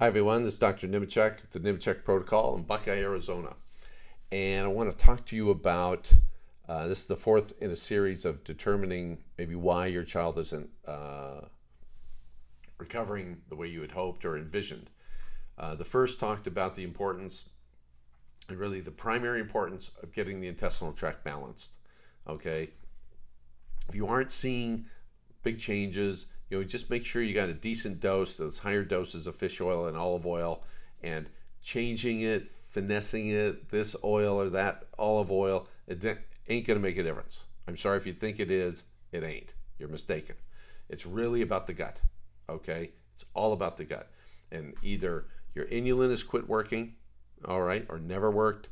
Hi everyone, this is Dr. Nemechek, the Nemechek Protocol in Buckeye, Arizona. And I want to talk to you about uh, this is the fourth in a series of determining maybe why your child isn't uh, recovering the way you had hoped or envisioned. Uh, the first talked about the importance and really the primary importance of getting the intestinal tract balanced. Okay, if you aren't seeing big changes, you know, just make sure you got a decent dose, those higher doses of fish oil and olive oil, and changing it, finessing it, this oil or that olive oil, it ain't going to make a difference. I'm sorry if you think it is, it ain't. You're mistaken. It's really about the gut, okay? It's all about the gut. And either your inulin has quit working, all right, or never worked,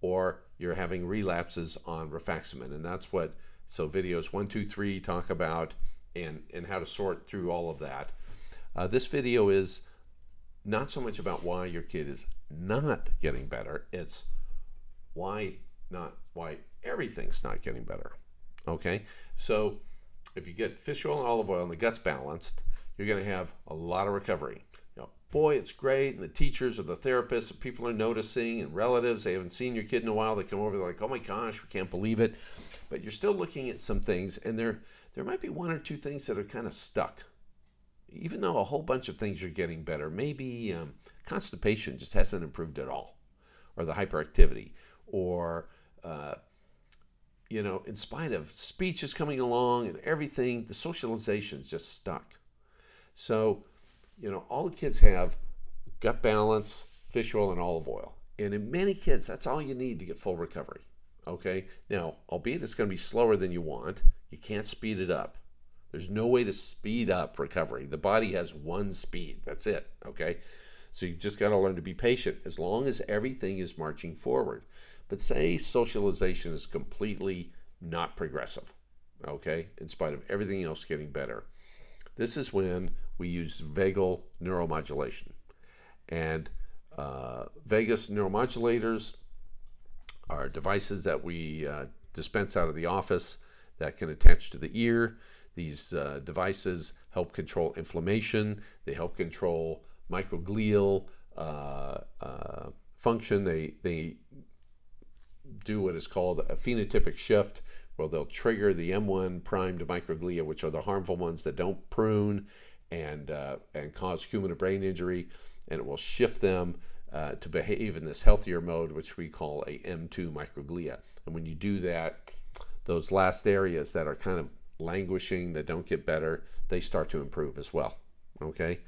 or you're having relapses on rifaximin. And that's what, so videos one, two, three talk about and, and how to sort through all of that. Uh, this video is not so much about why your kid is not getting better, it's why not why everything's not getting better. Okay, so if you get fish oil and olive oil and the gut's balanced, you're going to have a lot of recovery. You know, boy, it's great, and the teachers or the therapists, and people are noticing, and relatives, they haven't seen your kid in a while, they come over, they're like, oh my gosh, we can't believe it. But you're still looking at some things, and there, there might be one or two things that are kind of stuck. Even though a whole bunch of things are getting better, maybe um, constipation just hasn't improved at all, or the hyperactivity, or uh, you know, in spite of speech is coming along and everything, the socialization is just stuck. So, you know, all the kids have gut balance, fish oil, and olive oil. And in many kids, that's all you need to get full recovery. Okay. Now, albeit it's going to be slower than you want, you can't speed it up. There's no way to speed up recovery. The body has one speed. That's it. Okay. So you just got to learn to be patient as long as everything is marching forward. But say socialization is completely not progressive. Okay. In spite of everything else getting better. This is when we use vagal neuromodulation. And uh, vagus neuromodulators are devices that we uh, dispense out of the office that can attach to the ear. These uh, devices help control inflammation. They help control microglial uh, uh, function. They, they do what is called a phenotypic shift, where they'll trigger the M1 primed microglia, which are the harmful ones that don't prune and, uh, and cause human brain injury, and it will shift them uh, to behave in this healthier mode, which we call a M2 microglia. And when you do that, those last areas that are kind of languishing, that don't get better, they start to improve as well. Okay?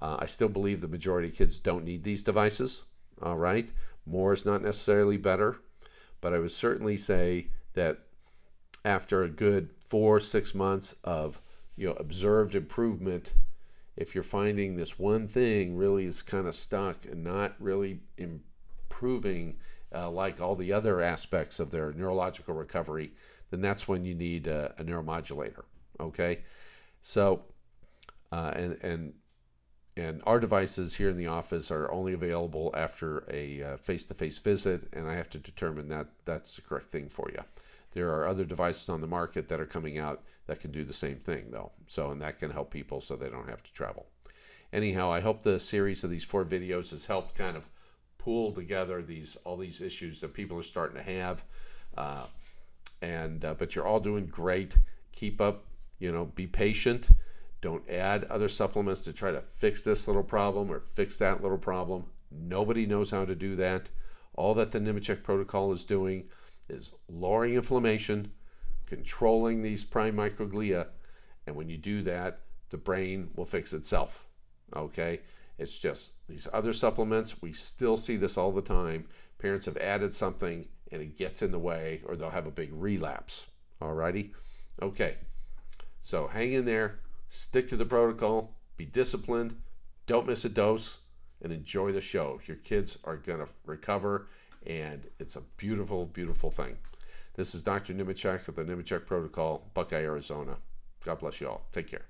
Uh, I still believe the majority of kids don't need these devices. All right? More is not necessarily better, but I would certainly say that after a good four, six months of you know observed improvement if you're finding this one thing really is kind of stuck and not really improving uh, like all the other aspects of their neurological recovery, then that's when you need a, a neuromodulator. Okay, so uh, and and and our devices here in the office are only available after a uh, face-to-face visit, and I have to determine that that's the correct thing for you. There are other devices on the market that are coming out that can do the same thing, though. So, and that can help people so they don't have to travel. Anyhow, I hope the series of these four videos has helped kind of pull together these all these issues that people are starting to have. Uh, and uh, but you're all doing great. Keep up. You know, be patient. Don't add other supplements to try to fix this little problem or fix that little problem. Nobody knows how to do that. All that the Nemechek protocol is doing is lowering inflammation, controlling these prime microglia, and when you do that, the brain will fix itself. Okay? It's just these other supplements, we still see this all the time. Parents have added something and it gets in the way, or they'll have a big relapse. Alrighty? Okay. So hang in there, stick to the protocol, be disciplined, don't miss a dose, and enjoy the show. Your kids are going to recover and it's a beautiful, beautiful thing. This is Dr. Nemechek of the Nemechek Protocol, Buckeye, Arizona. God bless you all. Take care.